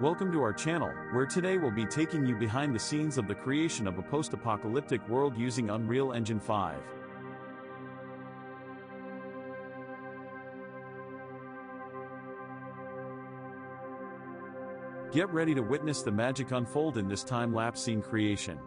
Welcome to our channel, where today we'll be taking you behind the scenes of the creation of a post-apocalyptic world using Unreal Engine 5. Get ready to witness the magic unfold in this time-lapse scene creation.